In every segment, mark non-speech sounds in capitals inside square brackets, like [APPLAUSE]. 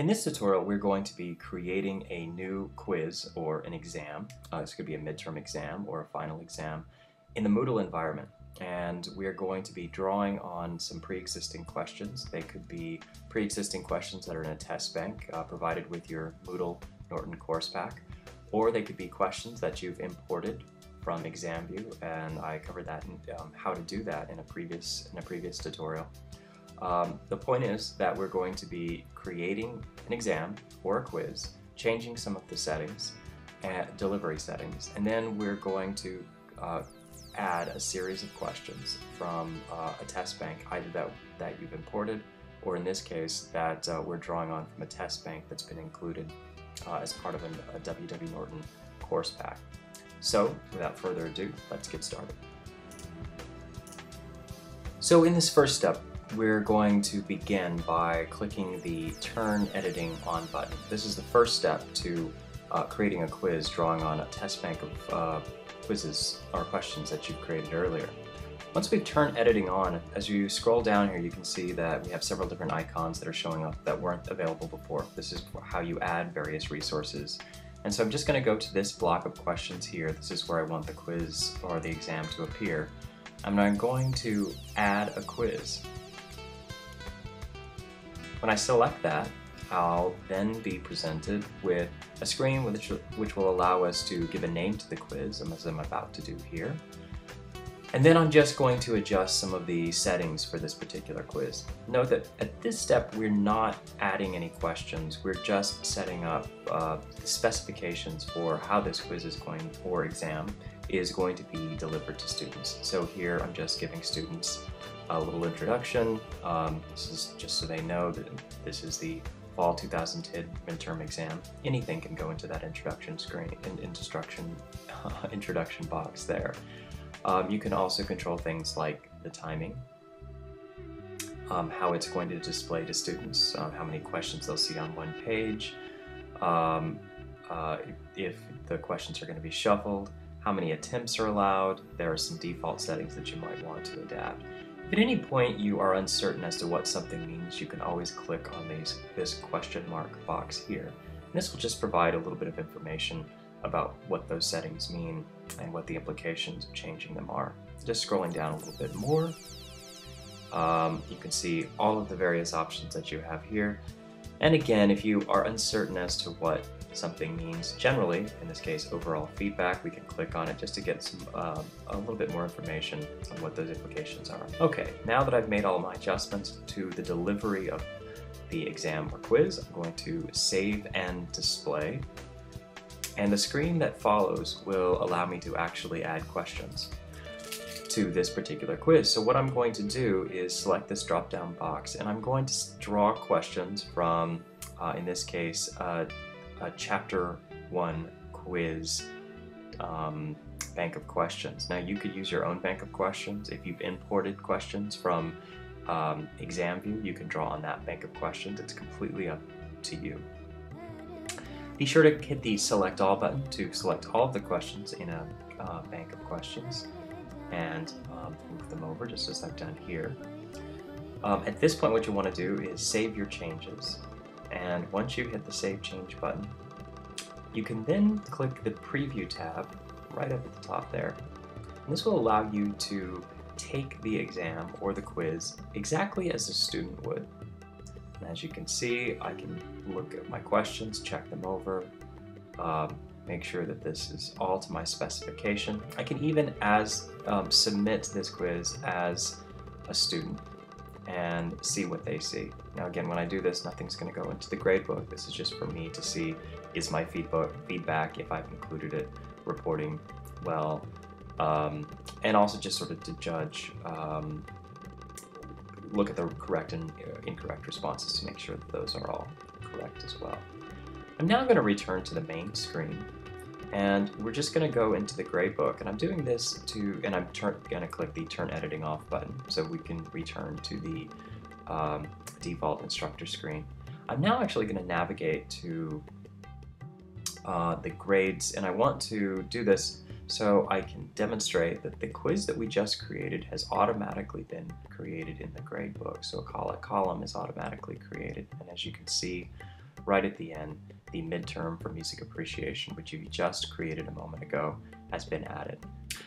In this tutorial, we're going to be creating a new quiz or an exam. Uh, this could be a midterm exam or a final exam in the Moodle environment. And we're going to be drawing on some pre-existing questions. They could be pre-existing questions that are in a test bank uh, provided with your Moodle Norton course pack, or they could be questions that you've imported from ExamView, and I covered that in um, how to do that in a previous in a previous tutorial. Um, the point is that we're going to be creating an exam or a quiz, changing some of the settings, and delivery settings, and then we're going to uh, add a series of questions from uh, a test bank, either that, that you've imported, or in this case, that uh, we're drawing on from a test bank that's been included uh, as part of an, a WW Norton course pack. So, without further ado, let's get started. So in this first step, we're going to begin by clicking the Turn Editing On button. This is the first step to uh, creating a quiz drawing on a test bank of uh, quizzes or questions that you've created earlier. Once we turn editing on, as you scroll down here you can see that we have several different icons that are showing up that weren't available before. This is how you add various resources. And so I'm just going to go to this block of questions here. This is where I want the quiz or the exam to appear. And I'm going to add a quiz. When I select that, I'll then be presented with a screen which, which will allow us to give a name to the quiz, as I'm about to do here. And then I'm just going to adjust some of the settings for this particular quiz. Note that at this step, we're not adding any questions. We're just setting up uh, specifications for how this quiz is going, or exam, is going to be delivered to students. So here I'm just giving students a little introduction. Um, this is just so they know that this is the fall 2010 midterm exam. Anything can go into that introduction screen, and instruction, uh, [LAUGHS] introduction box there. Um, you can also control things like the timing, um, how it's going to display to students, uh, how many questions they'll see on one page, um, uh, if the questions are going to be shuffled, how many attempts are allowed. There are some default settings that you might want to adapt. If at any point you are uncertain as to what something means, you can always click on these, this question mark box here. And this will just provide a little bit of information about what those settings mean and what the implications of changing them are. Just scrolling down a little bit more, um, you can see all of the various options that you have here. And again, if you are uncertain as to what something means generally, in this case overall feedback, we can click on it just to get some um, a little bit more information on what those implications are. Okay, now that I've made all my adjustments to the delivery of the exam or quiz, I'm going to save and display. And the screen that follows will allow me to actually add questions to this particular quiz. So what I'm going to do is select this drop-down box and I'm going to draw questions from, uh, in this case, uh, a chapter one quiz um, bank of questions. Now you could use your own bank of questions. If you've imported questions from um, ExamView, you can draw on that bank of questions. It's completely up to you. Be sure to hit the select all button to select all of the questions in a uh, bank of questions and um, move them over just as I've done here. Um, at this point what you want to do is save your changes and once you hit the Save Change button, you can then click the Preview tab right up at the top there. And this will allow you to take the exam or the quiz exactly as a student would. And as you can see, I can look at my questions, check them over, um, make sure that this is all to my specification. I can even as um, submit this quiz as a student and see what they see. Now again, when I do this, nothing's going to go into the gradebook. This is just for me to see is my feedback, if I've included it, reporting well, um, and also just sort of to judge, um, look at the correct and incorrect responses to make sure that those are all correct as well. I'm now going to return to the main screen and we're just going to go into the gradebook and I'm doing this to and I'm going to click the turn editing off button so we can return to the um, default instructor screen. I'm now actually going to navigate to uh, the grades and I want to do this so I can demonstrate that the quiz that we just created has automatically been created in the gradebook. So a column is automatically created and as you can see right at the end, the midterm for music appreciation, which you just created a moment ago, has been added.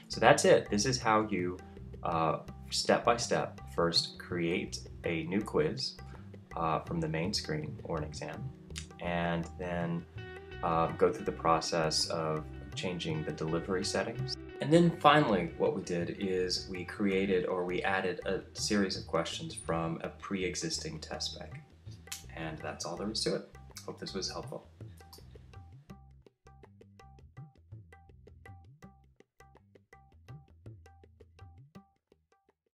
So that's it. This is how you, uh, step by step, first create a new quiz uh, from the main screen or an exam, and then uh, go through the process of changing the delivery settings. And then finally, what we did is we created or we added a series of questions from a pre-existing test bank. And that's all there is to it. Hope this was helpful.